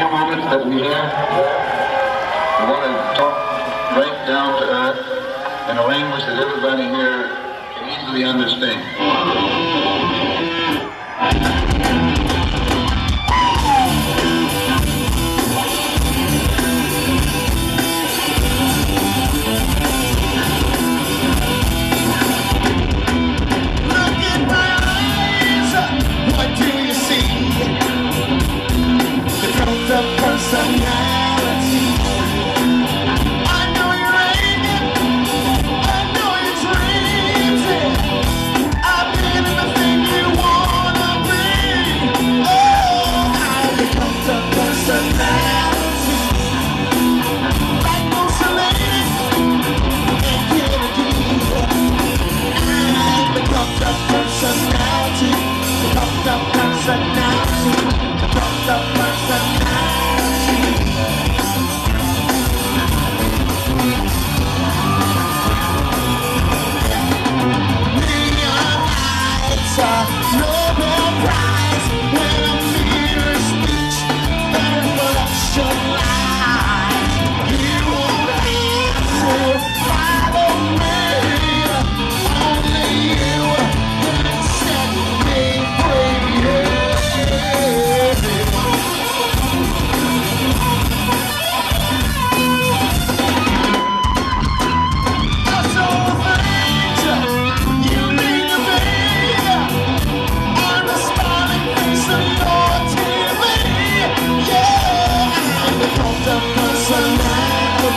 few moments that we have, I want to talk right down to earth in a language that everybody here can easily understand.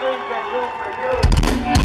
Nothing's been room for you.